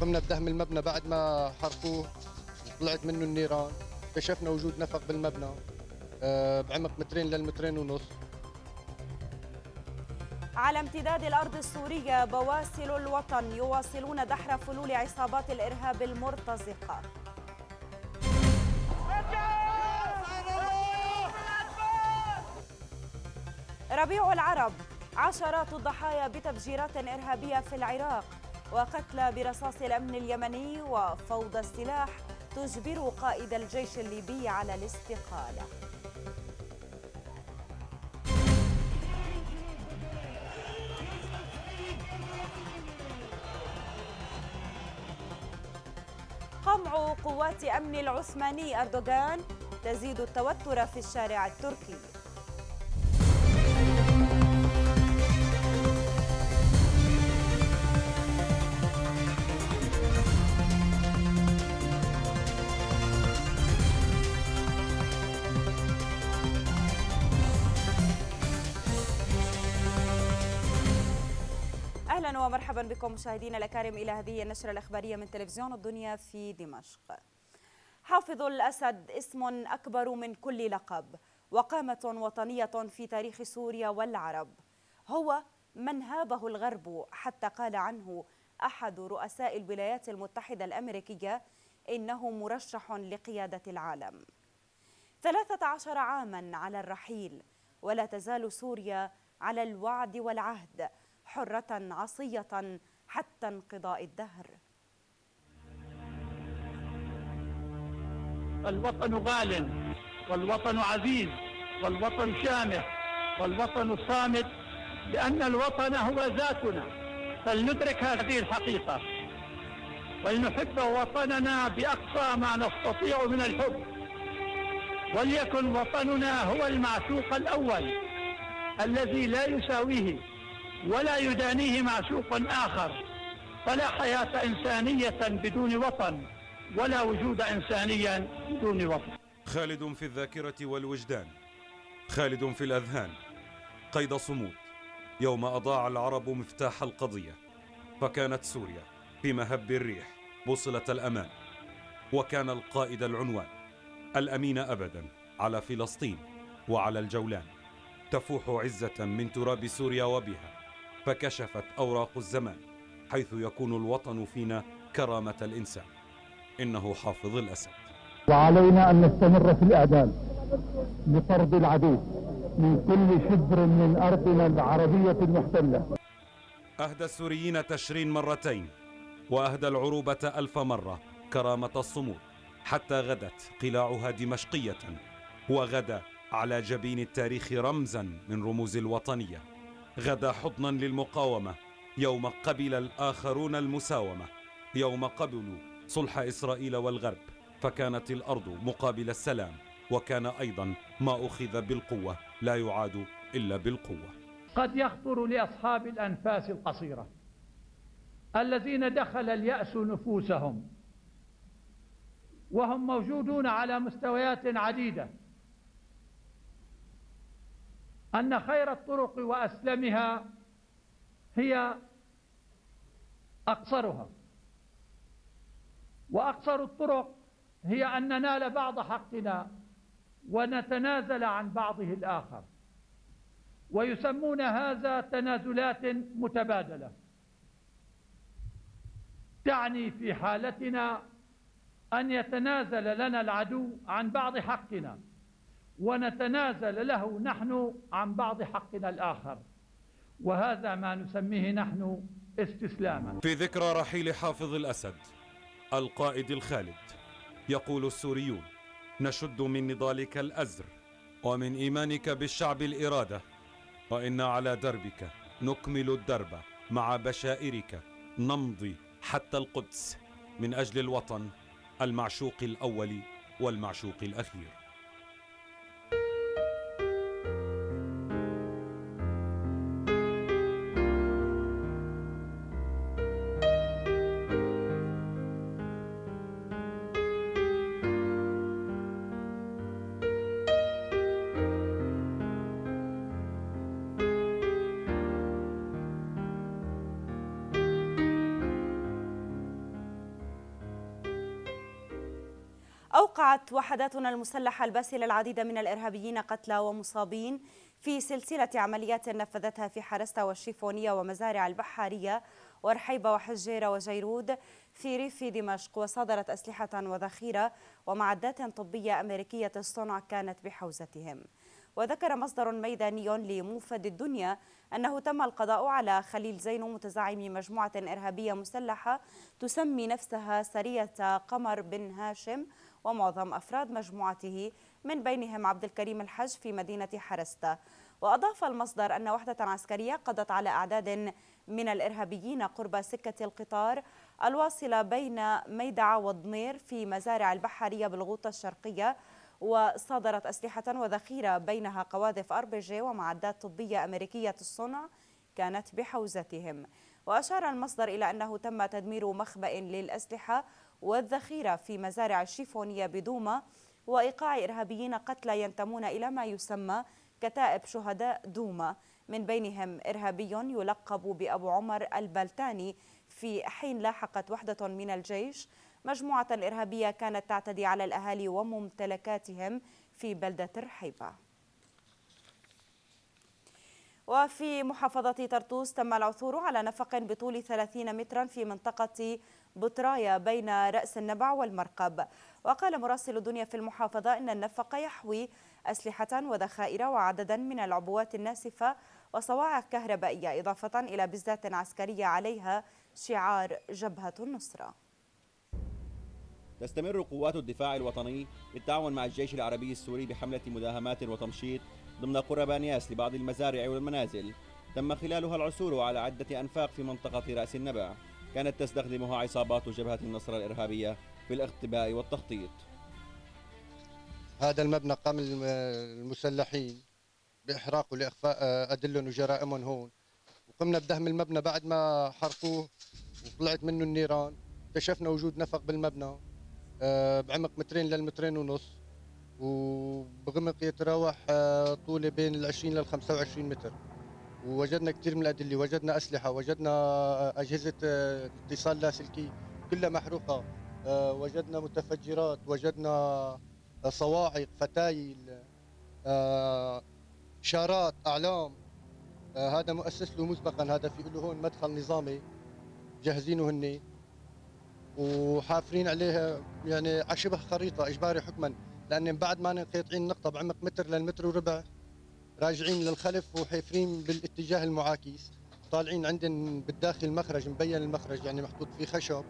قمنا بدهم المبنى بعد ما حرقوه طلعت منه النيران اكتشفنا وجود نفق بالمبنى آه، بعمق مترين للمترين ونص. على امتداد الأرض السورية بواسل الوطن يواصلون دحر فلول عصابات الإرهاب المرتزقة. ربيع العرب عشرات الضحايا بتفجيرات إرهابية في العراق. وقتلى برصاص الأمن اليمني وفوضى السلاح تجبر قائد الجيش الليبي على الاستقالة. قمع قوات أمن العثماني أردوغان تزيد التوتر في الشارع التركي. بكم مشاهدينا الكرام إلى هذه النشرة الإخبارية من تلفزيون الدنيا في دمشق. حافظ الأسد اسم أكبر من كل لقب وقامة وطنية في تاريخ سوريا والعرب. هو من هابه الغرب حتى قال عنه أحد رؤساء الولايات المتحدة الأمريكية إنه مرشح لقيادة العالم. 13 عاما على الرحيل ولا تزال سوريا على الوعد والعهد حرة عصية حتى انقضاء الدهر. الوطن غال والوطن عزيز والوطن شامخ والوطن صامد لأن الوطن هو ذاتنا. فلندرك هذه الحقيقة. ولنحب وطننا بأقصى ما نستطيع من الحب. وليكن وطننا هو المعشوق الأول الذي لا يساويه ولا يدانيه معشوق آخر. فلا حياة إنسانية بدون وطن ولا وجود إنسانيا بدون وطن. خالد في الذاكرة والوجدان. خالد في الأذهان. قيد صمود. يوم أضاع العرب مفتاح القضية. فكانت سوريا في مهب الريح بوصلة الأمان. وكان القائد العنوان. الأمين أبدا على فلسطين وعلى الجولان. تفوح عزة من تراب سوريا وبها. فكشفت أوراق الزمان حيث يكون الوطن فينا كرامة الإنسان. إنه حافظ الأسد. وعلينا أن نستمر في الإعدام لطرد العدو من كل شبر من أرضنا العربية المحتلة. أهدى السوريين تشرين مرتين وأهدى العروبة ألف مرة كرامة الصمود حتى غدت قلاعها دمشقية وغدا على جبين التاريخ رمزا من رموز الوطنية. غدا حضنا للمقاومة يوم قبل الآخرون المساومة يوم قبلوا صلح إسرائيل والغرب فكانت الأرض مقابل السلام وكان أيضا ما أخذ بالقوة لا يعاد إلا بالقوة. قد يخطر لأصحاب الأنفاس القصيرة الذين دخل اليأس نفوسهم وهم موجودون على مستويات عديدة أن خير الطرق وأسلمها هي أقصرها. وأقصر الطرق هي أن ننال بعض حقنا ونتنازل عن بعضه الآخر. ويسمون هذا تنازلات متبادلة. تعني في حالتنا أن يتنازل لنا العدو عن بعض حقنا. ونتنازل له نحن عن بعض حقنا الآخر. وهذا ما نسميه نحن استسلاما. في ذكرى رحيل حافظ الأسد القائد الخالد يقول السوريون نشد من نضالك الأزر ومن إيمانك بالشعب الإرادة وإن على دربك نكمل الدرب مع بشائرك نمضي حتى القدس من أجل الوطن المعشوق الأول والمعشوق الأخير. أوقعت وحداتنا المسلحة الباسلة العديد من الإرهابيين قتلى ومصابين في سلسلة عمليات نفذتها في حرستا والشيفونية ومزارع البحارية ورحيبة وحجيرة وجيرود في ريف دمشق وصادرت أسلحة وذخيرة ومعدات طبية أمريكية الصنع كانت بحوزتهم. وذكر مصدر ميداني لموفد الدنيا أنه تم القضاء على خليل زينو متزعم مجموعة إرهابية مسلحة تسمي نفسها سرية قمر بن هاشم ومعظم أفراد مجموعته من بينهم عبد الكريم الحج في مدينة حرستا وأضاف المصدر أن وحدة عسكرية قضت على أعداد من الإرهابيين قرب سكة القطار الواصلة بين ميدعة وضمير في مزارع البحرية بالغوطة الشرقية وصادرت أسلحة وذخيرة بينها قواذف أربجي ومعدات طبية أمريكية الصنع كانت بحوزتهم. وأشار المصدر إلى أنه تم تدمير مخبأ للأسلحة والذخيرة في مزارع الشيفونية بدوما وإيقاع إرهابيين قتلى ينتمون إلى ما يسمى كتائب شهداء دوما. من بينهم إرهابي يلقب بأبو عمر البلتاني في حين لاحقت وحدة من الجيش مجموعة إرهابية كانت تعتدي على الأهالي وممتلكاتهم في بلدة رحيبة وفي محافظة طرطوس تم العثور على نفق بطول 30 مترا في منطقة بطرايا بين رأس النبع والمرقب. وقال مراسل الدنيا في المحافظة إن النفق يحوي أسلحة وذخائر وعددا من العبوات الناسفة وصواعق كهربائية إضافة إلى بزات عسكرية عليها شعار جبهة النصرة. تستمر قوات الدفاع الوطني بالتعاون مع الجيش العربي السوري بحملة مداهمات وتمشيط ضمن قرى بانياس لبعض المزارع والمنازل. تم خلالها العثور على عدة أنفاق في منطقة رأس النبع. كانت تستخدمها عصابات جبهة النصر الإرهابية في الاختباء والتخطيط. هذا المبنى قام المسلحين بإحراقه لإخفاء أدلهم وجرائمهم هون. وقمنا بدهم المبنى بعد ما حرقوه وطلعت منه النيران. اكتشفنا وجود نفق بالمبنى. آه، بعمق مترين للمترين ونص. وبغمق يتراوح آه، طوله بين ال 20 لل 25 متر. ووجدنا كثير من الأدلة وجدنا أسلحة وجدنا آه، أجهزة اتصال لاسلكي كلها محروقة. وجدنا متفجرات وجدنا صواعق فتايل شارات أعلام. هذا مؤسس له مسبقا هذا في له هون مدخل نظامي. جاهزينه هني. وحافرين عليها يعني على شبه خريطة إجباري حكما. لأن بعد ما قاطعين نقطة بعمق متر للمتر وربع راجعين للخلف وحافرين بالاتجاه المعاكس. طالعين عندن بالداخل مخرج مبين المخرج يعني محطوط فيه خشب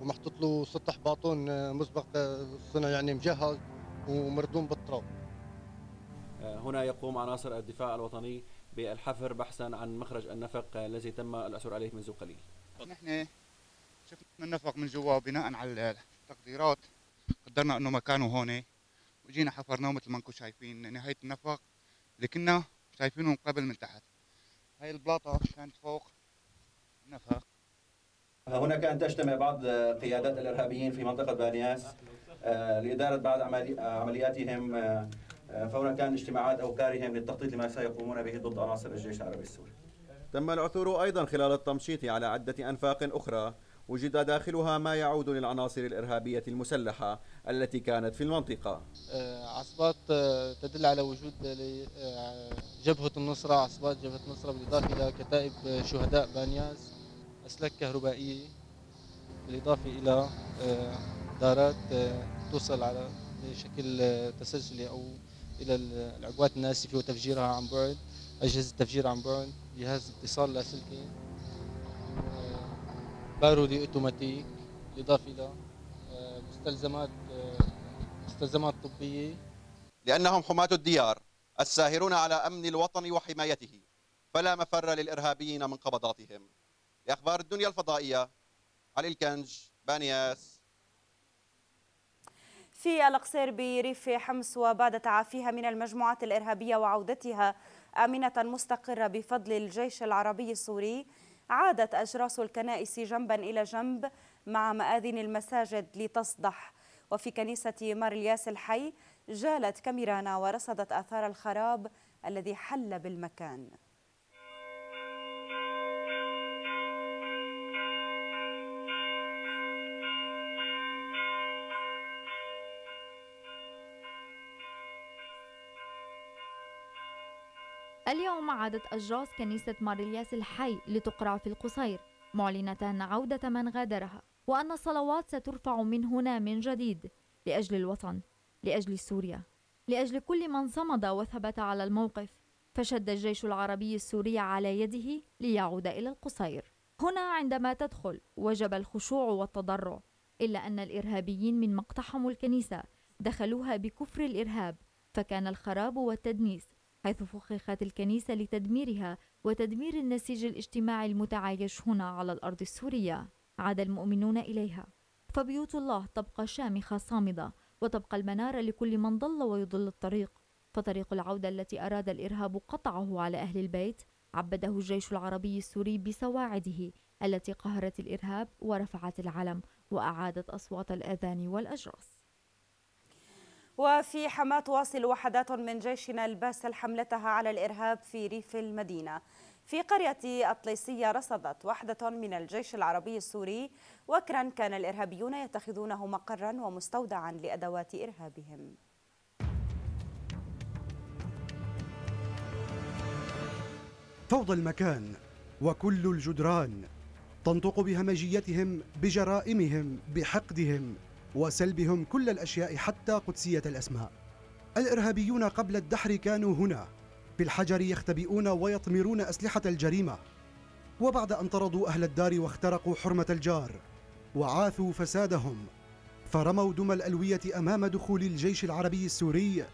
ومحطوط له سطح باطون مسبق الصنع يعني مجهز ومردوم بالتراب. آه، هنا يقوم عناصر الدفاع الوطني بالحفر بحثا عن مخرج النفق الذي تم العثور عليه منذ قليل. نحن شفنا النفق من جوا بناء على التقديرات. قدرنا إنه مكانه هون. وجينا حفرناه مثل ما انكم شايفين. نهاية النفق اللي كنا شايفينه من قبل من تحت. هاي البلاطة كانت فوق النفق. هنا كانت تجتمع بعض قيادات الإرهابيين في منطقة بانياس آه، لإدارة بعض عملياتهم آه، فهنا كان اجتماعات أوكارهم للتخطيط لما سيقومون به ضد عناصر الجيش العربي السوري. تم العثور أيضا خلال التمشيط على عدة أنفاق أخرى وجد داخلها ما يعود للعناصر الإرهابية المسلحة التي كانت في المنطقة. آه، عصبات آه، تدل على وجود آه، جبهة النصرة عصبات جبهة النصرة بالإضافة إلى كتائب شهداء بانياس أسلاك كهربائية بالإضافة إلى دارات توصل على بشكل تسلسلي أو إلى العبوات الناسفة وتفجيرها عن بعد أجهزة تفجير عن بعد جهاز اتصال لاسلكي. بارودي أوتوماتيك بالاضافه إلى آه، مستلزمات آه، مستلزمات طبية. لأنهم حماة الديار الساهرون على أمن الوطن وحمايته فلا مفر للإرهابيين من قبضاتهم. لأخبار الدنيا الفضائية علي الكنج بانياس. في القصير بريف حمص وبعد تعافيها من المجموعات الإرهابية وعودتها آمنة مستقرة بفضل الجيش العربي السوري. عادت أجراس الكنائس جنبا إلى جنب مع مآذن المساجد لتصدح. وفي كنيسة مار الياس الحي جالت كاميرانا ورصدت آثار الخراب الذي حل بالمكان. اليوم عادت أجراس كنيسة ماريلياس الحي لتقرع في القصير معلنة عودة من غادرها وأن الصلوات سترفع من هنا من جديد لأجل الوطن لأجل سوريا لأجل كل من صمد وثبت على الموقف فشد الجيش العربي السوري على يده ليعود إلى القصير. هنا عندما تدخل وجب الخشوع والتضرع إلا أن الإرهابيين من مقتحموا الكنيسة دخلوها بكفر الإرهاب فكان الخراب والتدنيس حيث فخخت الكنيسة لتدميرها وتدمير النسيج الاجتماعي المتعايش هنا على الأرض السورية. عاد المؤمنون إليها. فبيوت الله تبقى شامخة صامدة وتبقى المنارة لكل من ضل ويضل الطريق. فطريق العودة التي أراد الإرهاب قطعه على أهل البيت عبده الجيش العربي السوري بسواعده التي قهرت الإرهاب ورفعت العلم وأعادت أصوات الأذان والأجراس. وفي حماة تواصل وحدات من جيشنا الباسل حملتها على الإرهاب في ريف المدينة. في قرية أطليسية رصدت وحدة من الجيش العربي السوري. وكرا كان الإرهابيون يتخذونه مقرا ومستودعا لأدوات إرهابهم. فوضى المكان وكل الجدران تنطق بهمجيتهم بجرائمهم بحقدهم. وسلبهم كل الأشياء حتى قدسية الأسماء. الإرهابيون قبل الدحر كانوا هنا في الحجر يختبئون ويطمرون أسلحة الجريمة. وبعد أن طردوا أهل الدار واخترقوا حرمة الجار وعاثوا فسادهم فرموا دم الألوية أمام دخول الجيش العربي السوري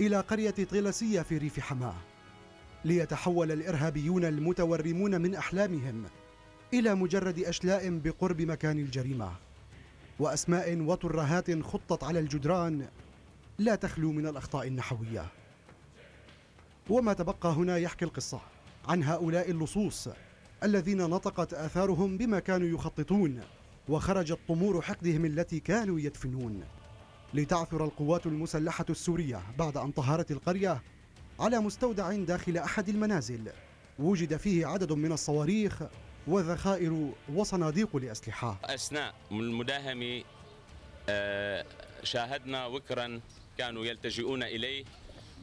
إلى قرية طيلسيه في ريف حماة. ليتحول الإرهابيون المتورمون من أحلامهم إلى مجرد أشلاء بقرب مكان الجريمة وأسماء وترهات خطت على الجدران لا تخلو من الأخطاء النحوية. وما تبقى هنا يحكي القصة عن هؤلاء اللصوص الذين نطقت آثارهم بما كانوا يخططون وخرجت طمور حقدهم التي كانوا يدفنون. لتعثر القوات المسلحة السورية بعد أن طهرت القرية على مستودع داخل أحد المنازل وجد فيه عدد من الصواريخ وذخائر وصناديق لأسلحة. أثناء المداهمة آه، شاهدنا وكرا كانوا يلتجئون إليه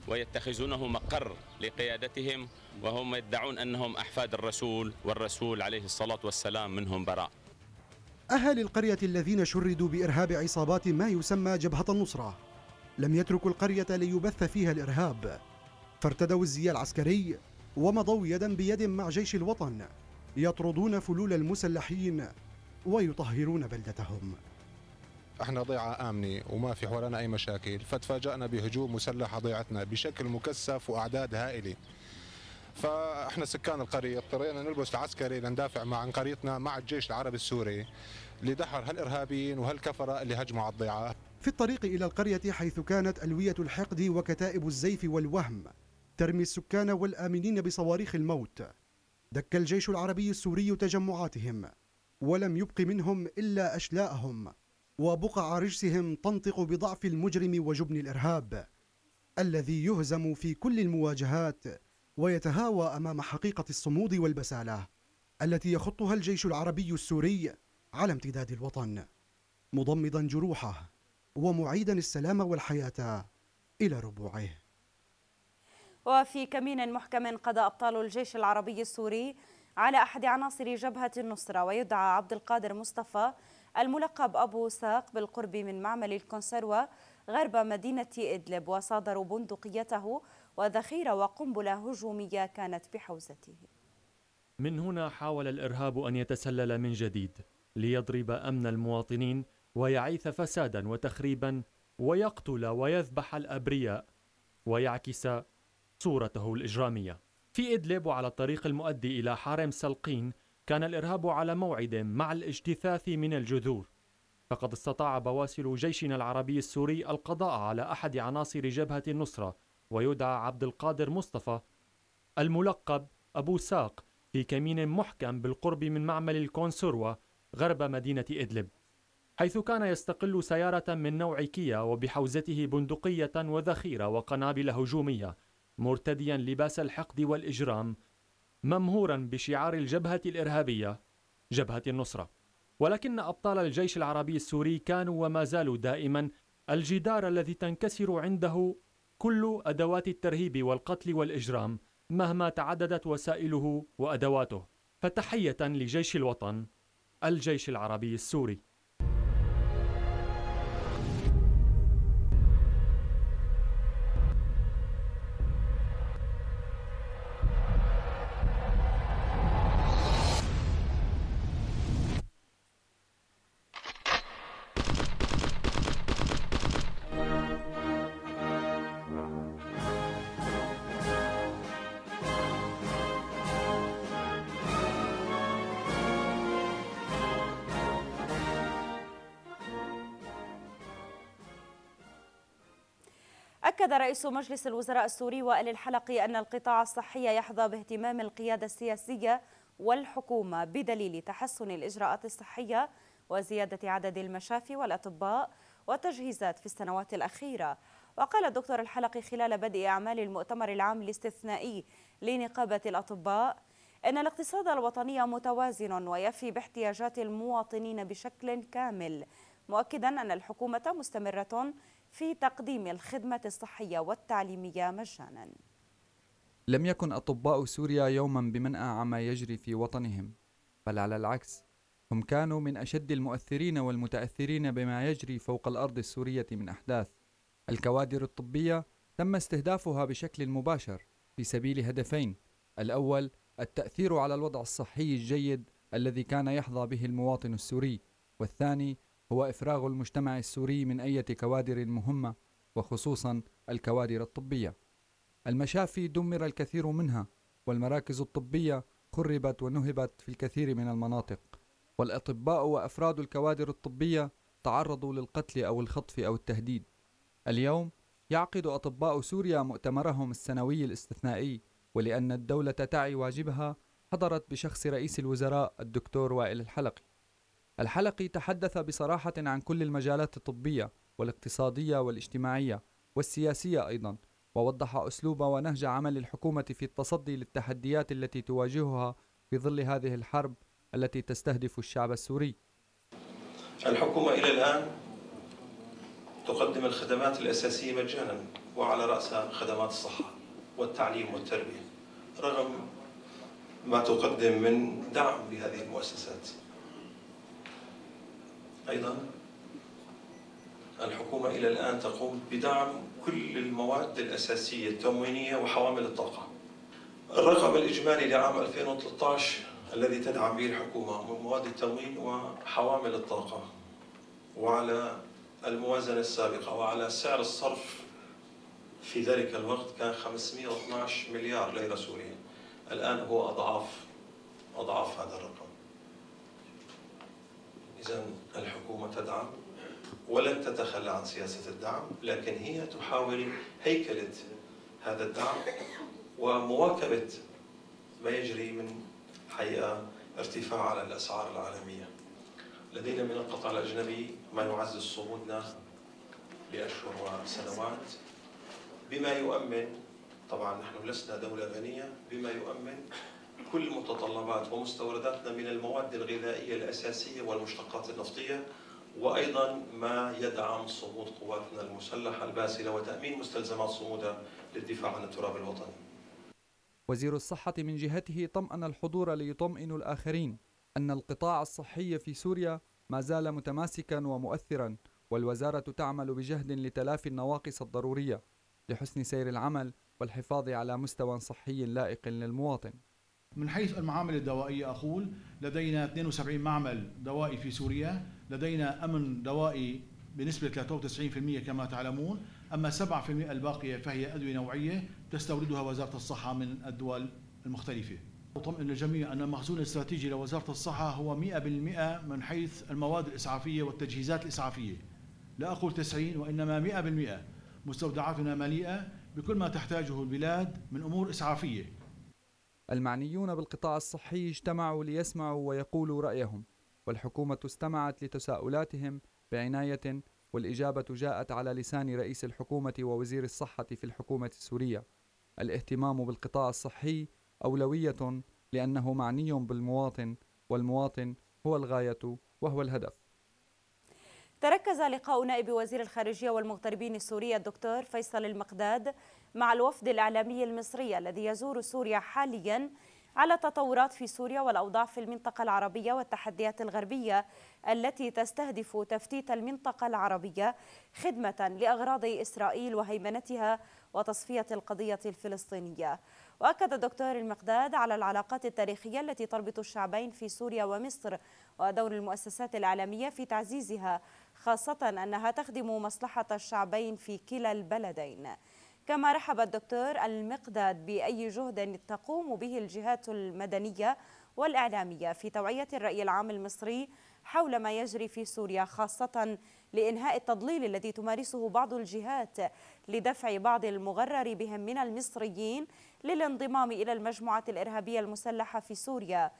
ويتخذونه مقر لقيادتهم وهم يدعون أنهم أحفاد الرسول والرسول عليه الصلاة والسلام منهم براء. اهالي القرية الذين شردوا بإرهاب عصابات ما يسمى جبهة النصرة لم يتركوا القرية ليبث فيها الإرهاب فارتدوا الزي العسكري ومضوا يدا بيد مع جيش الوطن يطردون فلول المسلحين ويطهرون بلدتهم. إحنا ضيعة آمنة وما في حولنا أي مشاكل فتفاجأنا بهجوم مسلح ضيعتنا بشكل مكثف وأعداد هائلة. فاحنا سكان القرية اضطرينا نلبس العسكري لندافع مع عن قريتنا مع الجيش العربي السوري لدحر هالإرهابيين وهالكفرة اللي هجموا على الضيعة. في الطريق إلى القرية حيث كانت ألوية الحقد وكتائب الزيف والوهم ترمي السكان والآمنين بصواريخ الموت. دك الجيش العربي السوري تجمعاتهم ولم يبق منهم إلا أشلاءهم وبقع رجسهم تنطق بضعف المجرم وجبن الإرهاب الذي يهزم في كل المواجهات ويتهاوى أمام حقيقة الصمود والبسالة التي يخطها الجيش العربي السوري على امتداد الوطن مضمدا جروحه ومعيدا السلام والحياة إلى ربوعه. وفي كمين محكم قضى أبطال الجيش العربي السوري على أحد عناصر جبهة النصرة ويدعى عبد القادر مصطفى الملقب أبو ساق بالقرب من معمل الكونسروة غرب مدينة إدلب وصادروا بندقيته وذخيرة وقنبلة هجومية كانت بحوزته. من هنا حاول الإرهاب أن يتسلل من جديد ليضرب أمن المواطنين ويعيث فسادا وتخريبا ويقتل ويذبح الأبرياء ويعكس صورته الإجرامية. في إدلب وعلى الطريق المؤدي إلى حارم سلقين كان الإرهاب على موعد مع الاجتثاث من الجذور. فقد استطاع بواسل جيشنا العربي السوري القضاء على أحد عناصر جبهة النصرة ويدعى عبد القادر مصطفى الملقب أبو ساق في كمين محكم بالقرب من معمل الكونسروة غرب مدينة إدلب. حيث كان يستقل سيارة من نوع كيا وبحوزته بندقية وذخيرة وقنابل هجومية مرتديا لباس الحقد والإجرام ممهورا بشعار الجبهة الإرهابية جبهة النصرة. ولكن أبطال الجيش العربي السوري كانوا وما زالوا دائما الجدار الذي تنكسر عنده كل أدوات الترهيب والقتل والإجرام مهما تعددت وسائله وأدواته. فتحية لجيش الوطن الجيش العربي السوري. أكد رئيس مجلس الوزراء السوري وائل الحلقي أن القطاع الصحي يحظى باهتمام القيادة السياسية والحكومة بدليل تحسن الإجراءات الصحية وزيادة عدد المشافي والأطباء والتجهيزات في السنوات الأخيرة. وقال الدكتور الحلقي خلال بدء أعمال المؤتمر العام الاستثنائي لنقابة الأطباء أن الاقتصاد الوطني متوازن ويفي باحتياجات المواطنين بشكل كامل مؤكدا أن الحكومة مستمرة في تقديم الخدمة الصحية والتعليمية مجانا. لم يكن أطباء سوريا يوما بمنأى عما يجري في وطنهم بل على العكس هم كانوا من أشد المؤثرين والمتأثرين بما يجري فوق الأرض السورية من أحداث. الكوادر الطبية تم استهدافها بشكل مباشر في سبيل هدفين. الأول التأثير على الوضع الصحي الجيد الذي كان يحظى به المواطن السوري. والثاني هو إفراغ المجتمع السوري من أي كوادر مهمة وخصوصا الكوادر الطبية. المشافي دمر الكثير منها والمراكز الطبية خربت ونهبت في الكثير من المناطق. والأطباء وأفراد الكوادر الطبية تعرضوا للقتل أو الخطف أو التهديد. اليوم يعقد أطباء سوريا مؤتمرهم السنوي الاستثنائي ولأن الدولة تعي واجبها حضرت بشخص رئيس الوزراء الدكتور وائل الحلقي. الحلقي تحدث بصراحة عن كل المجالات الطبية والاقتصادية والاجتماعية والسياسية أيضا ووضح أسلوب ونهج عمل الحكومة في التصدي للتحديات التي تواجهها في ظل هذه الحرب التي تستهدف الشعب السوري. الحكومة إلى الآن تقدم الخدمات الأساسية مجانا وعلى رأسها خدمات الصحة والتعليم والتربية رغم ما تقدم من دعم لهذه المؤسسات. أيضا الحكومة إلى الآن تقوم بدعم كل المواد الأساسية التموينية وحوامل الطاقة. الرقم الإجمالي لعام 2013 الذي تدعم به الحكومة من مواد التموين وحوامل الطاقة وعلى الموازنة السابقة وعلى سعر الصرف في ذلك الوقت كان 512 مليار ليرة سورية. الآن هو أضعاف أضعاف هذا الرقم. إذا الحكومة تدعم ولن تتخلى عن سياسة الدعم لكن هي تحاول هيكلة هذا الدعم ومواكبة ما يجري من حقيقة ارتفاع على الأسعار العالمية. لدينا من القطاع الأجنبي ما يعزز صمودنا لأشهر وسنوات. بما يؤمن طبعا نحن لسنا دولة غنية بما يؤمن كل متطلبات ومستورداتنا من المواد الغذائية الأساسية والمشتقات النفطية وأيضا ما يدعم صمود قواتنا المسلحة الباسلة وتأمين مستلزمات صمودها للدفاع عن التراب الوطني. وزير الصحة من جهته طمأن الحضور ليطمئنوا الآخرين أن القطاع الصحي في سوريا ما زال متماسكا ومؤثرا والوزارة تعمل بجهد لتلافي النواقص الضرورية لحسن سير العمل والحفاظ على مستوى صحي لائق للمواطن. من حيث المعامل الدوائية أقول لدينا 72 معمل دوائي في سوريا لدينا أمن دوائي بنسبة 93% كما تعلمون أما 7% الباقية فهي أدوية نوعية تستوردها وزارة الصحة من الدول المختلفة. أطمئن الجميع أن المخزون الاستراتيجي لوزارة الصحة هو 100% من حيث المواد الإسعافية والتجهيزات الإسعافية. لا أقول 90 وإنما 100% مستودعاتنا مليئة بكل ما تحتاجه البلاد من أمور إسعافية. المعنيون بالقطاع الصحي اجتمعوا ليسمعوا ويقولوا رأيهم والحكومة استمعت لتساؤلاتهم بعناية والإجابة جاءت على لسان رئيس الحكومة ووزير الصحة في الحكومة السورية. الاهتمام بالقطاع الصحي أولوية لأنه معني بالمواطن والمواطن هو الغاية وهو الهدف. تركز لقاء نائب وزير الخارجية والمغتربين السوري الدكتور فيصل المقداد مع الوفد الإعلامي المصري الذي يزور سوريا حالياً على التطورات في سوريا والأوضاع في المنطقة العربية والتحديات الغربية التي تستهدف تفتيت المنطقة العربية خدمة لأغراض إسرائيل وهيمنتها وتصفية القضية الفلسطينية. وأكد الدكتور المقداد على العلاقات التاريخية التي تربط الشعبين في سوريا ومصر ودور المؤسسات الإعلامية في تعزيزها خاصة أنها تخدم مصلحة الشعبين في كلا البلدين. كما رحب الدكتور المقداد بأي جهد تقوم به الجهات المدنية والإعلامية في توعية الرأي العام المصري حول ما يجري في سوريا خاصة لإنهاء التضليل الذي تمارسه بعض الجهات لدفع بعض المغرر بهم من المصريين للانضمام إلى المجموعات الإرهابية المسلحة في سوريا.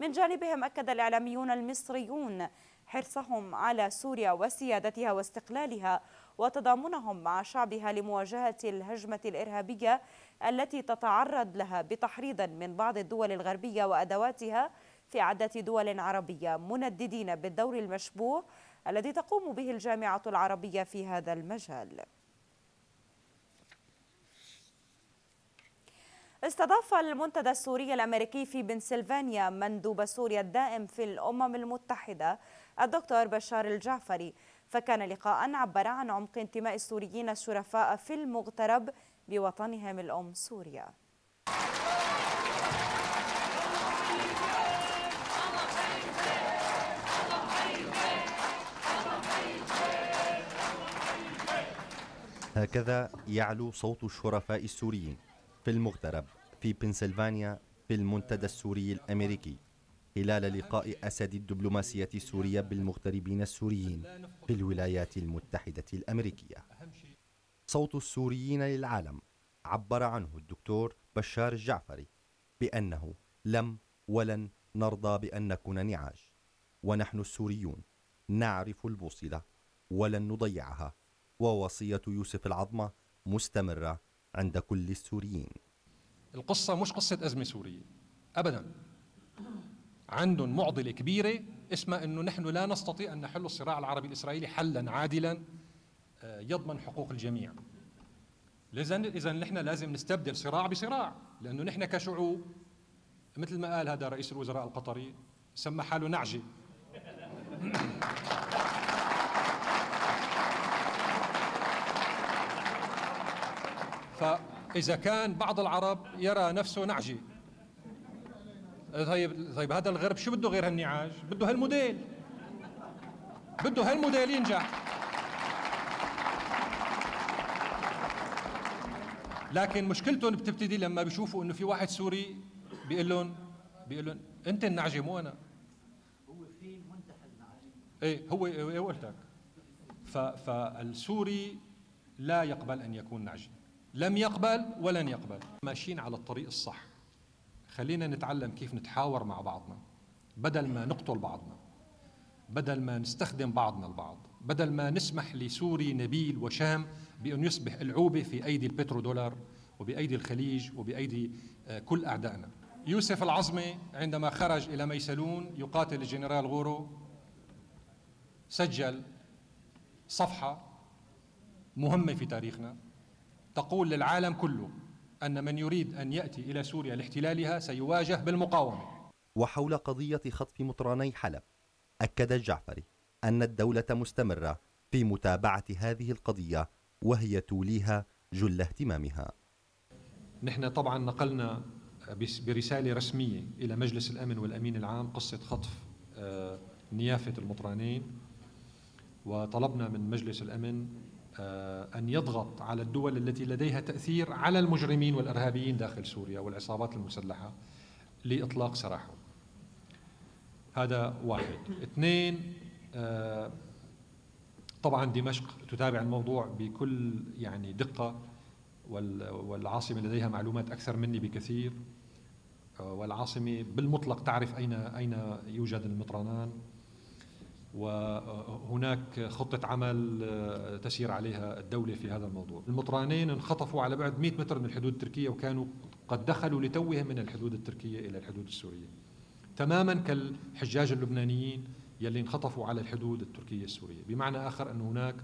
من جانبهم أكد الإعلاميون المصريون حرصهم على سوريا وسيادتها واستقلالها وتضامنهم مع شعبها لمواجهة الهجمة الإرهابية التي تتعرض لها بتحريض من بعض الدول الغربية وأدواتها في عدة دول عربية. منددين بالدور المشبوه الذي تقوم به الجامعة العربية في هذا المجال. استضاف المنتدى السوري الأمريكي في بنسلفانيا مندوب سوريا الدائم في الأمم المتحدة الدكتور بشار الجعفري فكان لقاء عبر عن عمق انتماء السوريين الشرفاء في المغترب بوطنهم الأم سوريا. هكذا يعلو صوت الشرفاء السوريين في المغترب في بنسلفانيا في المنتدى السوري الأمريكي. خلال لقاء أسد الدبلوماسية السورية بالمغتربين السوريين في الولايات المتحدة الأمريكية. صوت السوريين للعالم عبر عنه الدكتور بشار الجعفري بأنه لم ولن نرضى بأن نكون نعاج ونحن السوريون نعرف البوصلة ولن نضيعها ووصية يوسف العظمة مستمرة عند كل السوريين. القصة مش قصة أزمة سورية أبدا. عندهم معضلة كبيرة اسمها أنه نحن لا نستطيع أن نحل الصراع العربي الإسرائيلي حلا عادلا آه، يضمن حقوق الجميع. إذا إذا نحن لازم نستبدل صراع بصراع لأنه نحن كشعوب مثل ما قال هذا رئيس الوزراء القطري سمى حاله نعجة. فإذا كان بعض العرب يرى نفسه نعجي طيب طيب هذا الغرب شو بده غير هالنعاج؟ بده هالموديل. بده هالموديل ينجح. لكن مشكلتهم بتبتدي لما بيشوفوا إنه في واحد سوري بيقول لهم بيقول لهم أنت النعجة مو أنا. هو في منتهى النعجة. إيه هو إيه قلت لك. فالسوري لا يقبل أن يكون نعجي لم يقبل ولن يقبل. ماشيين على الطريق الصح. خلينا نتعلم كيف نتحاور مع بعضنا بدل ما نقتل بعضنا بدل ما نستخدم بعضنا البعض بدل ما نسمح لسوري نبيل وشام بأن يصبح العوبة في أيدي البترودولار وبأيدي الخليج وبأيدي آه، كل أعدائنا. يوسف العظمي عندما خرج إلى ميسلون يقاتل الجنرال غورو سجل صفحة مهمة في تاريخنا تقول للعالم كله أن من يريد أن يأتي إلى سوريا لاحتلالها سيواجه بالمقاومة. وحول قضية خطف مطراني حلب أكد الجعفري أن الدولة مستمرة في متابعة هذه القضية وهي توليها جل اهتمامها. نحن طبعا نقلنا برسالة رسمية إلى مجلس الأمن والأمين العام قصة خطف آه، نيافة المطرانين وطلبنا من مجلس الأمن أن يضغط على الدول التي لديها تأثير على المجرمين والإرهابيين داخل سوريا والعصابات المسلحة لإطلاق سراحهم. هذا واحد. اثنين آه، طبعا دمشق تتابع الموضوع بكل يعني دقة والعاصمة لديها معلومات أكثر مني بكثير. آه، والعاصمة بالمطلق تعرف أين أين يوجد المطرانان وهناك خطة عمل آه، تسير عليها الدولة في هذا الموضوع. المطرانين انخطفوا على بعد 100 متر من الحدود التركية وكانوا قد دخلوا لتوهم من الحدود التركية إلى الحدود السورية. تماما كالحجاج اللبنانيين يلي انخطفوا على الحدود التركية السورية. بمعنى آخر أن هناك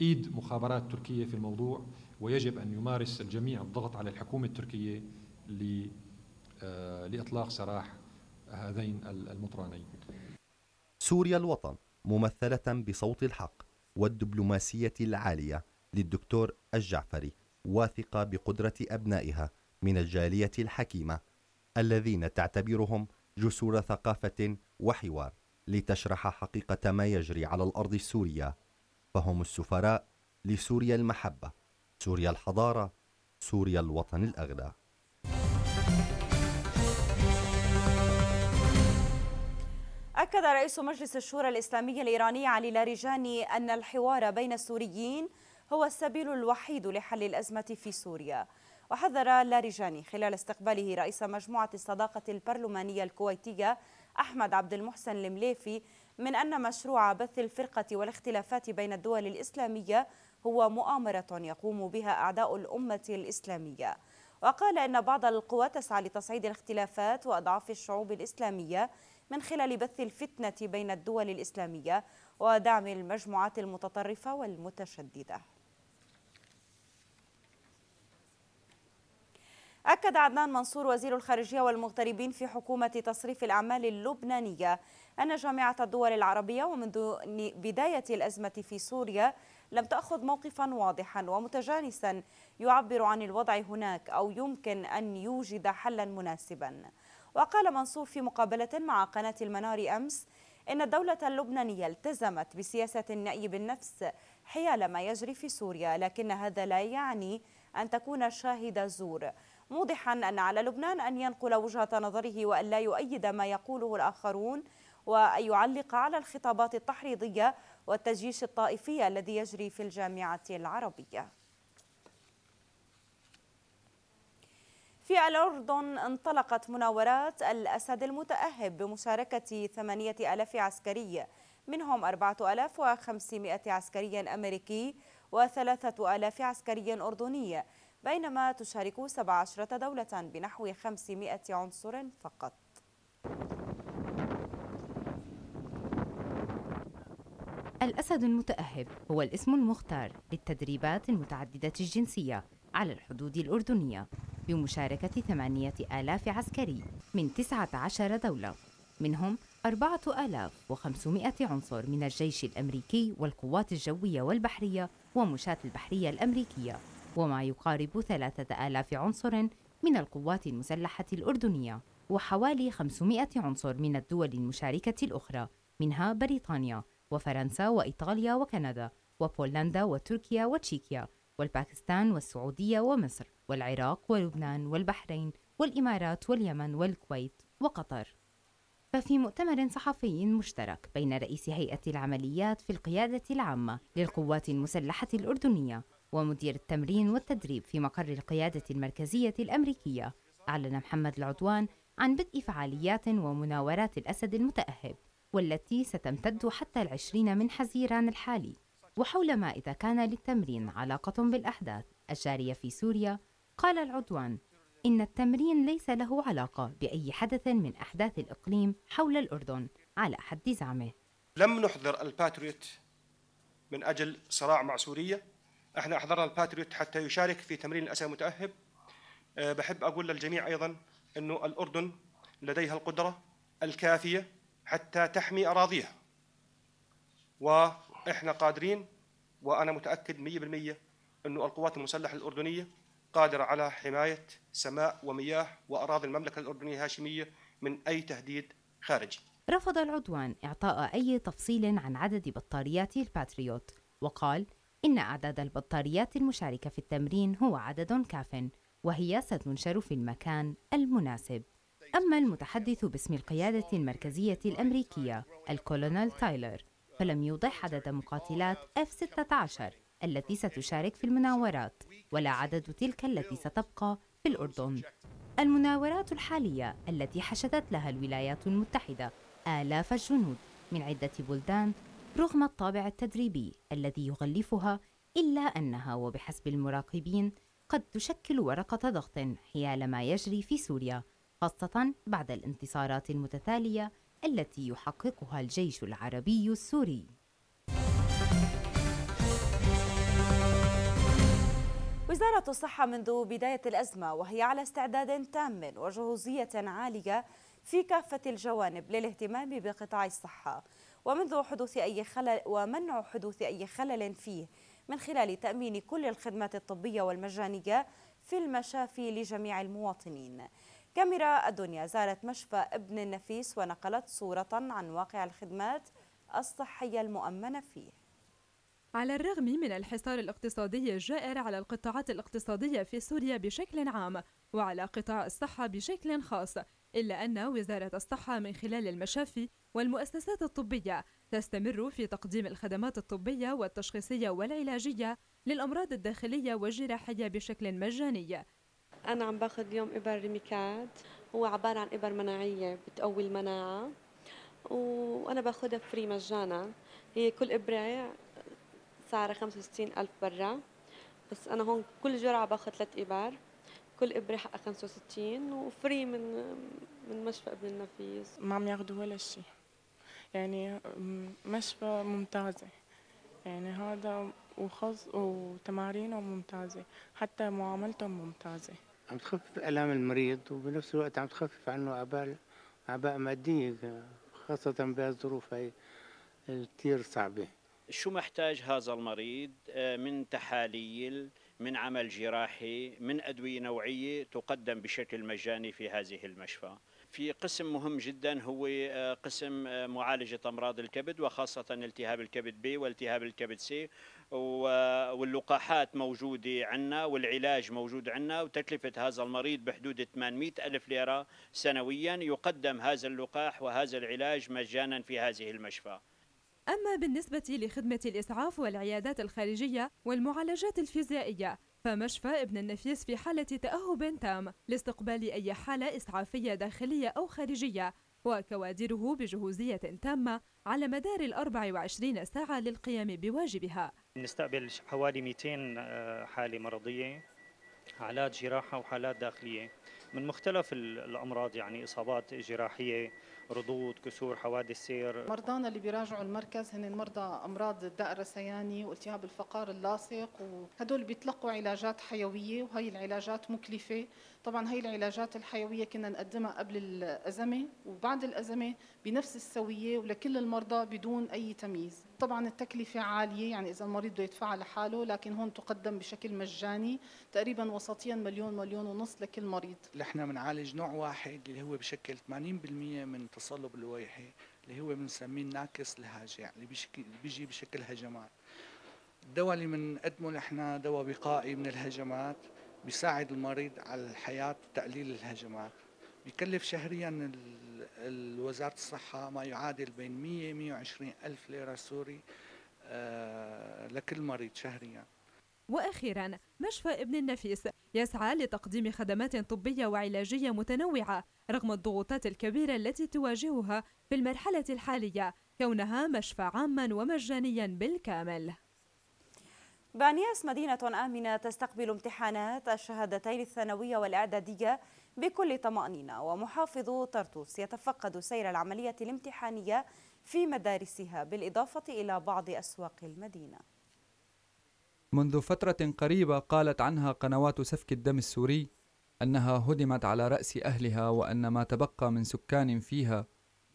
إيد مخابرات تركية في الموضوع ويجب أن يمارس الجميع الضغط على الحكومة التركية لإطلاق سراح هذين المطرانين. سوريا الوطن. ممثلة بصوت الحق والدبلوماسية العالية للدكتور الجعفري واثقة بقدرة أبنائها من الجالية الحكيمة الذين تعتبرهم جسور ثقافة وحوار لتشرح حقيقة ما يجري على الأرض السورية. فهم السفراء لسوريا المحبة سوريا الحضارة سوريا الوطن الأغلى أكد رئيس مجلس الشورى الإسلامي الإيراني علي لاريجاني أن الحوار بين السوريين هو السبيل الوحيد لحل الأزمة في سوريا. وحذر لاريجاني خلال استقباله رئيس مجموعة الصداقة البرلمانية الكويتية أحمد عبد المحسن المليفي من أن مشروع بث الفرقة والاختلافات بين الدول الإسلامية هو مؤامرة يقوم بها أعداء الأمة الإسلامية. وقال إن بعض القوى تسعى لتصعيد الاختلافات وأضعاف الشعوب الإسلامية من خلال بث الفتنة بين الدول الإسلامية ودعم المجموعات المتطرفة والمتشددة. أكد عدنان منصور وزير الخارجية والمغتربين في حكومة تصريف الأعمال اللبنانية أن جامعة الدول العربية ومنذ بداية الأزمة في سوريا لم تأخذ موقفا واضحا ومتجانسا يعبر عن الوضع هناك أو يمكن أن يوجد حلا مناسبا. وقال منصور في مقابلة مع قناة المنار أمس إن الدولة اللبنانية التزمت بسياسة النأي بالنفس حيال ما يجري في سوريا لكن هذا لا يعني أن تكون شاهد زور. موضحا أن على لبنان أن ينقل وجهة نظره وأن لا يؤيد ما يقوله الآخرون وأن يعلق على الخطابات التحريضية والتجيش الطائفي الذي يجري في الجامعة العربية. في الأردن انطلقت مناورات الأسد المتأهب بمشاركة ثمانية ألاف عسكري منهم أربعة ألاف وخمسمائة عسكري أمريكي وثلاثة ألاف عسكري أردني بينما تشارك 17 دولة بنحو 500 عنصر فقط. الأسد المتأهب هو الاسم المختار للتدريبات المتعددة الجنسية على الحدود الأردنية بمشاركة ثمانية آلاف عسكري من 19 دولة. منهم أربعة آلاف وخمسمائة عنصر من الجيش الأمريكي والقوات الجوية والبحرية ومشاة البحرية الأمريكية وما يقارب ثلاثة آلاف عنصر من القوات المسلحة الأردنية وحوالي 500 عنصر من الدول المشاركة الأخرى منها بريطانيا وفرنسا وإيطاليا وكندا وبولندا وتركيا وتشيكيا. والباكستان والسعودية ومصر والعراق ولبنان والبحرين والإمارات واليمن والكويت وقطر. ففي مؤتمر صحفي مشترك بين رئيس هيئة العمليات في القيادة العامة للقوات المسلحة الأردنية ومدير التمرين والتدريب في مقر القيادة المركزية الأمريكية. أعلن محمد العدوان عن بدء فعاليات ومناورات الأسد المتأهب والتي ستمتد حتى العشرين من حزيران الحالي. وحول ما إذا كان للتمرين علاقة بالأحداث الجارية في سوريا قال العدوان إن التمرين ليس له علاقة بأي حدث من أحداث الإقليم حول الأردن على حد زعمه. لم نحضر الباتريوت من أجل صراع مع سوريا. إحنا أحضرنا الباتريوت حتى يشارك في تمرين الأسد المتأهب. أه بحب أقول للجميع أيضا أنه الأردن لديها القدرة الكافية حتى تحمي أراضيها. وإحنا قادرين وأنا متأكد 100% أنه القوات المسلحة الأردنية قادرة على حماية سماء ومياه وأراضي المملكة الأردنية الهاشمية من أي تهديد خارجي. رفض العدوان إعطاء أي تفصيل عن عدد بطاريات الباتريوت وقال إن أعداد البطاريات المشاركة في التمرين هو عدد كاف وهي ستنشر في المكان المناسب. أما المتحدث باسم القيادة المركزية الأمريكية الكولونيل تايلر فلم يوضح عدد مقاتلات F-16 التي ستشارك في المناورات ولا عدد تلك التي ستبقى في الأردن. المناورات الحالية التي حشدت لها الولايات المتحدة آلاف الجنود من عدة بلدان رغم الطابع التدريبي الذي يغلفها إلا أنها وبحسب المراقبين قد تشكل ورقة ضغط حيال ما يجري في سوريا خاصة بعد الانتصارات المتتالية التي يحققها الجيش العربي السوري. وزارة الصحة منذ بداية الأزمة وهي على استعداد تام وجهوزية عالية في كافة الجوانب للاهتمام بقطاع الصحة. ومنذ حدوث أي خلل ومنع حدوث أي خلل فيه من خلال تأمين كل الخدمات الطبية والمجانية في المشافي لجميع المواطنين. كاميرا الدنيا زارت مشفى ابن النفيس ونقلت صورة عن واقع الخدمات الصحية المؤمنة فيه. على الرغم من الحصار الاقتصادي الجائر على القطاعات الاقتصادية في سوريا بشكل عام وعلى قطاع الصحة بشكل خاص إلا أن وزارة الصحة من خلال المشافي والمؤسسات الطبية تستمر في تقديم الخدمات الطبية والتشخيصية والعلاجية للأمراض الداخلية والجراحية بشكل مجاني. أنا عم باخذ اليوم إبر Remicade. هو عبارة عن إبر مناعية بتقوي المناعة وأنا باخذها free مجانا. هي كل إبرة سعرها 65 ألف برا. بس أنا هون كل جرعة باخذ ثلاث إبر. كل إبرة حقها 65 و free من من مشفى ابن النفيس. ما عم ياخذوا ولا شيء يعني مشفى ممتازة. يعني هذا وخص وتمارينه ممتازة. حتى معاملتهم ممتازة. عم تخفف آلام المريض وبنفس الوقت عم تخفف عنه أعباء أعباء مادية خاصة بهالظروف هاي كثير صعبة. شو محتاج هذا المريض؟ آه، من تحاليل من عمل جراحي من أدوية نوعية تقدم بشكل مجاني في هذه المشفى. في قسم مهم جدا هو آه، قسم آه، معالجة أمراض الكبد وخاصة التهاب الكبد بي والتهاب الكبد سي واللقاحات موجودة عندنا والعلاج موجود عندنا وتكلفة هذا المريض بحدود 800 ألف ليرة سنويا يقدم هذا اللقاح وهذا العلاج مجانا في هذه المشفى. أما بالنسبة لخدمة الإسعاف والعيادات الخارجية والمعالجات الفيزيائية فمشفى ابن النفيس في حالة تأهب تام لاستقبال أي حالة إسعافية داخلية أو خارجية وكوادره بجهوزية تامة على مدار ال 24 ساعة للقيام بواجبها. نستقبل حوالي 200 آه، حالة مرضية حالات جراحة وحالات داخلية. من مختلف الأمراض يعني إصابات جراحية ردود كسور حوادث سير. مرضانا اللي بيراجعوا المركز هن مرضى أمراض الداء الرثياني والتهاب الفقار اللاصق وهدول بيتلقوا علاجات حيوية وهي العلاجات مكلفة. طبعا هي العلاجات الحيوية كنا نقدمها قبل الأزمة وبعد الأزمة بنفس السوية ولكل المرضى بدون أي تمييز. طبعا التكلفة عالية يعني إذا المريض بده يدفعها لحاله لكن هون تقدم بشكل مجاني تقريبا وسطيا مليون مليون ونص لكل مريض. نحن بنعالج نوع واحد اللي هو بشكل 80% من التصلب اللويحي اللي هو بنسميه ناقص الهاجع يعني اللي بيجي بيجي بشكل هجمات. الدواء اللي بنقدمه نحن دواء وقائي من الهجمات. بيساعد المريض على الحياة وتقليل الهجمات. بيكلف شهريا وزارة الصحة ما يعادل بين 100 120 ألف ليرة سوري آه، لكل مريض شهريا. وأخيرا مشفى ابن النفيس يسعى لتقديم خدمات طبية وعلاجية متنوعة رغم الضغوطات الكبيرة التي تواجهها في المرحلة الحالية كونها مشفى عاما ومجانيا بالكامل. بانياس مدينة آمنة تستقبل امتحانات الشهادتين الثانوية والإعدادية بكل طمأنينة ومحافظ طرطوس يتفقد سير العملية الامتحانية في مدارسها بالإضافة إلى بعض أسواق المدينة منذ فترة قريبة قالت عنها قنوات سفك الدم السوري أنها هدمت على رأس أهلها وأن ما تبقى من سكان فيها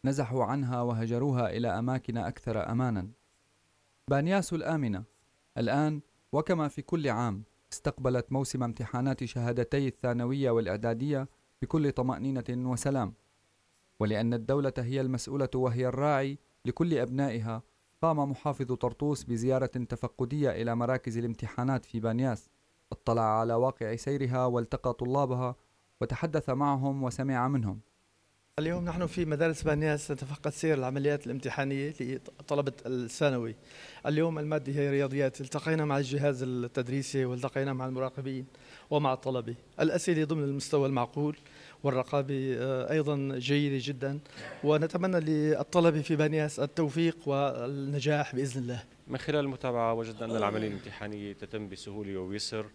نزحوا عنها وهجروها إلى أماكن أكثر أمانا. بانياس الآمنة الآن وكما في كل عام استقبلت موسم امتحانات شهادتي الثانوية والإعدادية بكل طمأنينة وسلام. ولأن الدولة هي المسؤولة وهي الراعي لكل أبنائها قام محافظ طرطوس بزيارة تفقدية إلى مراكز الامتحانات في بانياس اطلع على واقع سيرها والتقى طلابها وتحدث معهم وسمع منهم اليوم نحن في مدارس بانياس نتفقد سير العمليات الامتحانية لطلبة الثانوي. اليوم المادة هي رياضيات التقينا مع الجهاز التدريسي والتقينا مع المراقبين ومع الطلبة. الأسئلة ضمن المستوى المعقول والرقابة آه، أيضا جيدة جدا. ونتمنى للطلبة في بانياس التوفيق والنجاح بإذن الله. من خلال المتابعة وجدنا أن العملية الامتحانية تتم بسهولة ويسر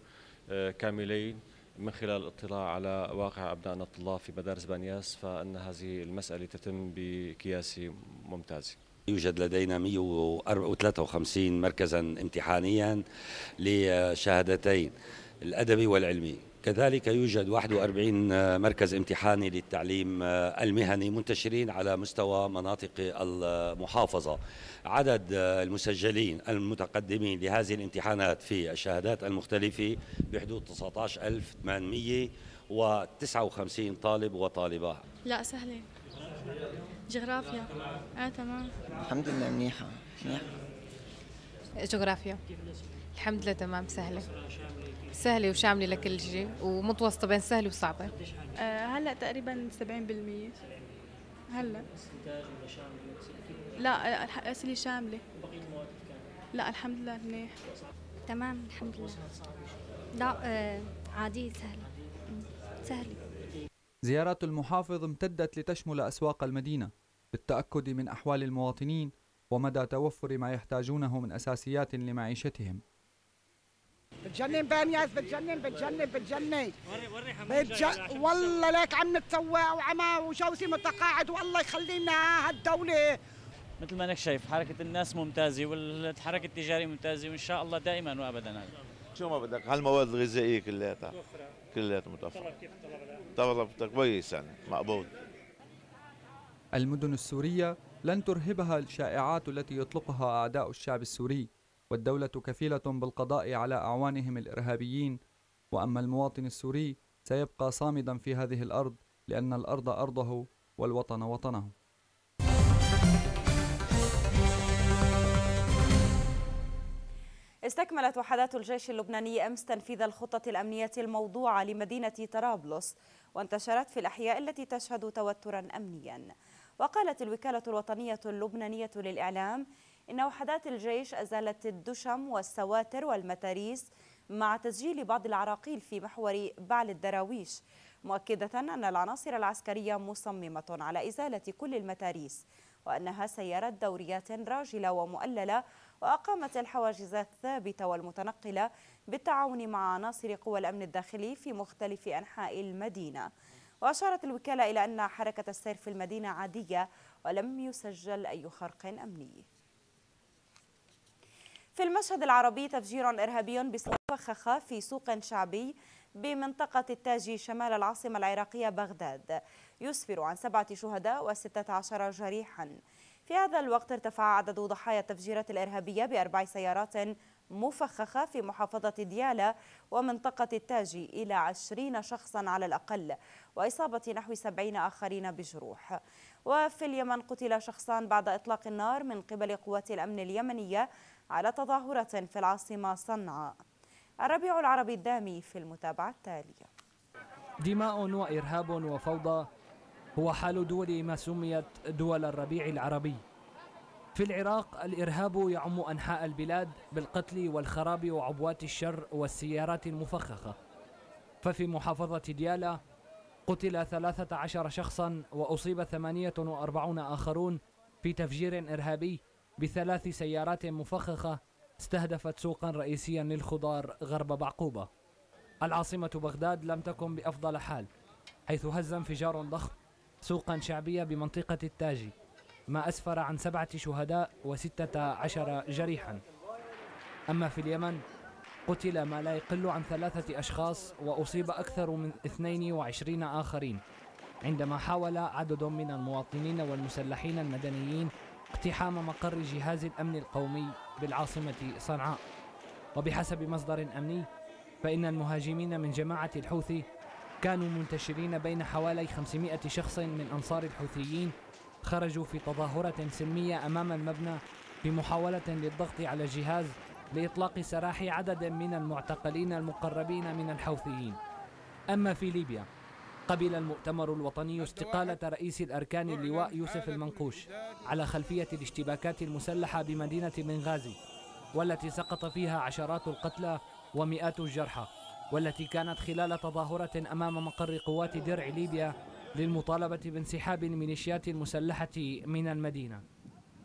آه، كاملين. من خلال الاطلاع على واقع أبنائنا الطلاب في مدارس بانياس فأن هذه المسألة تتم بكياس ممتاز. يوجد لدينا 153 مركزا امتحانيا لشهادتين الأدبي والعلمي. كذلك يوجد 41 مركز امتحاني للتعليم المهني منتشرين على مستوى مناطق المحافظة. عدد المسجلين المتقدمين لهذه الامتحانات في الشهادات المختلفة بحدود 19859 طالب وطالبة. لا سهلة. جغرافيا. آه تمام. الحمد لله منيحة. منيحة. جغرافيا. الحمد لله تمام سهلة. سهلة وشاملة لكل شيء ومتوسطة بين سهلة وصعبة. آه هلأ تقريبا 70% هلأ. لا الأسئلة شاملة. لا الحمد لله منيح. تمام الحمد لله. لا آه عادية سهلة. سهلة. زيارات المحافظ امتدت لتشمل أسواق المدينة للتأكد من أحوال المواطنين ومدى توفر ما يحتاجونه من أساسيات لمعيشتهم. بتجنن بانياس بتجنن بتجنن بتجنن. بتج... والله ليك عم نتسوى وعمى وجوزي متقاعد والله يخلينا هالدولة. مثل ما انك شايف حركة الناس ممتازة والحركة التجارية ممتازة وإن شاء الله دائما وأبدا. هذا شو ما بدك هالمواد الغذائية كلياتها كلياتها متوفرة. طلب كويس يعني مقبول. المدن السورية لن ترهبها الشائعات التي يطلقها أعداء الشعب السوري. والدولة كفيلة بالقضاء على أعوانهم الإرهابيين. وأما المواطن السوري سيبقى صامدا في هذه الأرض لأن الأرض أرضه والوطن وطنه. استكملت وحدات الجيش اللبناني أمس تنفيذ الخطة الأمنية الموضوعة لمدينة طرابلس وانتشرت في الأحياء التي تشهد توترا أمنيا. وقالت الوكالة الوطنية اللبنانية للإعلام إن وحدات الجيش أزالت الدشم والسواتر والمتاريس مع تسجيل بعض العراقيل في محور بعل الدراويش مؤكدة أن العناصر العسكرية مصممة على إزالة كل المتاريس وأنها سيرت دوريات راجلة ومؤللة وأقامت الحواجز الثابتة والمتنقلة بالتعاون مع عناصر قوى الأمن الداخلي في مختلف أنحاء المدينة. وأشارت الوكالة إلى أن حركة السير في المدينة عادية ولم يسجل أي خرق أمني. في المشهد العربي تفجير إرهابي بمفخخة في سوق شعبي بمنطقة التاجي شمال العاصمة العراقية بغداد. يسفر عن سبعة شهداء وستة عشر جريحا. في هذا الوقت ارتفع عدد ضحايا التفجيرات الإرهابية بأربع سيارات مفخخة في محافظة ديالى ومنطقة التاجي إلى عشرين شخصا على الأقل وإصابة نحو سبعين آخرين بجروح. وفي اليمن قتل شخصان بعد إطلاق النار من قبل قوات الأمن اليمنية على تظاهرة في العاصمة صنعاء. الربيع العربي الدامي في المتابعة التالية. دماء وإرهاب وفوضى هو حال دول ما سميت دول الربيع العربي. في العراق الإرهاب يعم أنحاء البلاد بالقتل والخراب وعبوات الشر والسيارات المفخخة. ففي محافظة ديالا قتل 13 شخصا وأصيب 48 آخرون في تفجير إرهابي بثلاث سيارات مفخخة استهدفت سوقا رئيسيا للخضار غرب بعقوبة. العاصمة بغداد لم تكن بأفضل حال حيث هز انفجار ضخم سوقا شعبية بمنطقة التاجي ما أسفر عن سبعة شهداء وستة عشر جريحا. أما في اليمن قتل ما لا يقل عن ثلاثة أشخاص وأصيب أكثر من 22 آخرين عندما حاول عدد من المواطنين والمسلحين المدنيين اقتحام مقر جهاز الأمن القومي بالعاصمة صنعاء. وبحسب مصدر أمني فإن المهاجمين من جماعة الحوثي كانوا منتشرين بين حوالي 500 شخص من أنصار الحوثيين خرجوا في تظاهرة سلمية أمام المبنى بمحاولة للضغط على الجهاز لإطلاق سراح عدد من المعتقلين المقربين من الحوثيين. أما في ليبيا قبل المؤتمر الوطني استقالة رئيس الأركان اللواء يوسف المنقوش على خلفية الاشتباكات المسلحة بمدينة بنغازي والتي سقط فيها عشرات القتلى ومئات الجرحى والتي كانت خلال تظاهرة أمام مقر قوات درع ليبيا للمطالبة بانسحاب الميليشيات المسلحة من المدينة.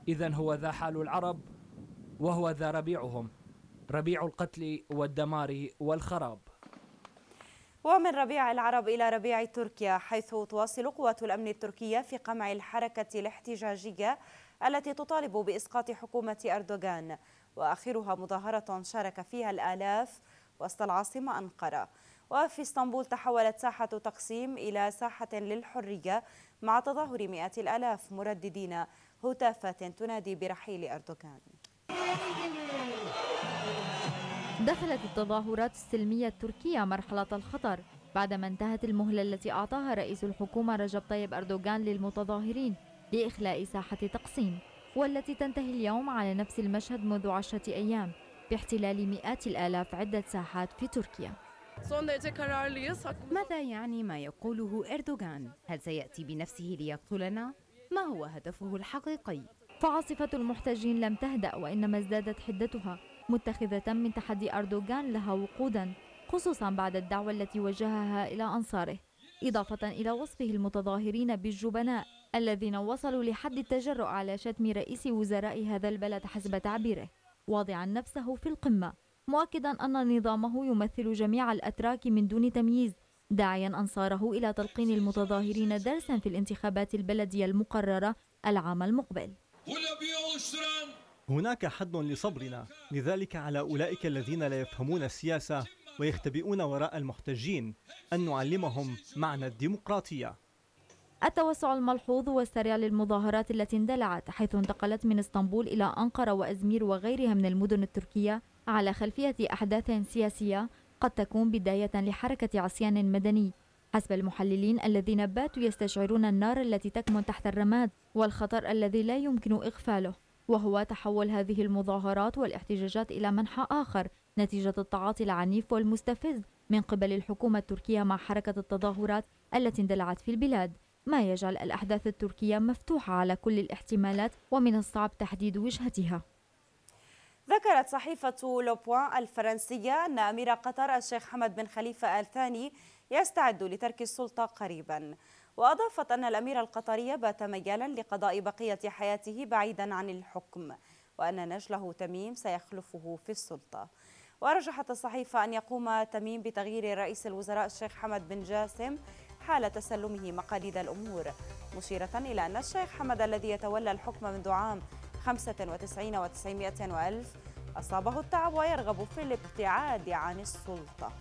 إذا هو ذا حال العرب وهو ذا ربيعهم ربيع القتل والدمار والخراب. ومن ربيع العرب إلى ربيع تركيا حيث تواصل قوات الأمن التركية في قمع الحركة الاحتجاجية التي تطالب بإسقاط حكومة أردوغان. وآخرها مظاهرة شارك فيها الآلاف وسط العاصمة أنقرة. وفي إسطنبول تحولت ساحة تقسيم إلى ساحة للحرية مع تظاهر مئات الآلاف مرددين هتافات تنادي برحيل أردوغان. دخلت التظاهرات السلمية التركية مرحلة الخطر بعدما انتهت المهلة التي أعطاها رئيس الحكومة رجب طيب أردوغان للمتظاهرين لإخلاء ساحة تقسيم والتي تنتهي اليوم على نفس المشهد منذ عشرة أيام باحتلال مئات الآلاف عدة ساحات في تركيا ماذا يعني ما يقوله إردوغان؟ هل سيأتي بنفسه ليقتلنا؟ ما هو هدفه الحقيقي؟ فعاصفة المحتجين لم تهدأ وإنما ازدادت حدتها متخذة من تحدي أردوغان لها وقودا خصوصا بعد الدعوة التي وجهها إلى أنصاره إضافة إلى وصفه المتظاهرين بالجبناء الذين وصلوا لحد التجرؤ على شتم رئيس وزراء هذا البلد حسب تعبيره. واضعا نفسه في القمة مؤكدا أن نظامه يمثل جميع الأتراك من دون تمييز داعيا أنصاره إلى تلقين المتظاهرين درسا في الانتخابات البلدية المقررة العام المقبل. هناك حد لصبرنا. لذلك على أولئك الذين لا يفهمون السياسة ويختبئون وراء المحتجين أن نعلمهم معنى الديمقراطية. التوسع الملحوظ والسريع للمظاهرات التي اندلعت حيث انتقلت من إسطنبول إلى أنقرة وأزمير وغيرها من المدن التركية على خلفية أحداث سياسية قد تكون بداية لحركة عصيان مدني. حسب المحللين الذين باتوا يستشعرون النار التي تكمن تحت الرماد والخطر الذي لا يمكن إغفاله. وهو تحول هذه المظاهرات والاحتجاجات إلى منحى آخر نتيجة التعاطي العنيف والمستفز من قبل الحكومة التركية مع حركة التظاهرات التي اندلعت في البلاد. ما يجعل الأحداث التركية مفتوحة على كل الاحتمالات ومن الصعب تحديد وجهتها. ذكرت صحيفة لوبوان الفرنسية أن أمير قطر الشيخ حمد بن خليفة آل ثاني يستعد لترك السلطة قريبا. وأضافت أن الأمير القطري بات ميالا لقضاء بقية حياته بعيدا عن الحكم وأن نجله تميم سيخلفه في السلطة. ورجحت الصحيفة أن يقوم تميم بتغيير رئيس الوزراء الشيخ حمد بن جاسم حال تسلمه مقاليد الأمور مشيرة إلى أن الشيخ حمد الذي يتولى الحكم منذ عام 95 و900 وألف أصابه التعب ويرغب في الابتعاد عن السلطة.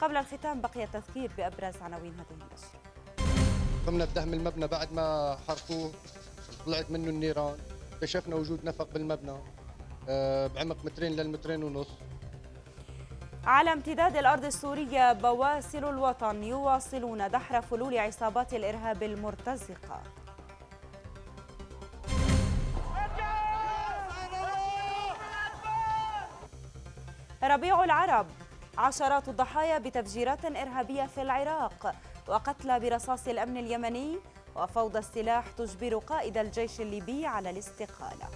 قبل الختام بقي التذكير بأبرز عناوين هذه النشرة. قمنا بدهم المبنى بعد ما حرقوه طلعت منه النيران. اكتشفنا وجود نفق بالمبنى آه، بعمق مترين للمترين ونص. على امتداد الأرض السورية بواسل الوطن يواصلون دحر فلول عصابات الإرهاب المرتزقة. ربيع العرب عشرات الضحايا بتفجيرات إرهابية في العراق. وقتلى برصاص الأمن اليمني وفوضى السلاح تجبر قائد الجيش الليبي على الاستقالة.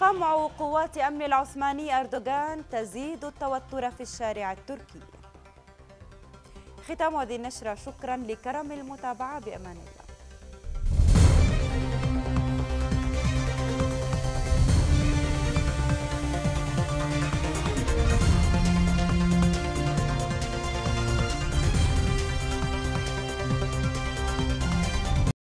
قمع قوات أمن العثماني أردوغان تزيد التوتر في الشارع التركي. ختام هذه النشرة شكرا لكرم المتابعة بأمان الله.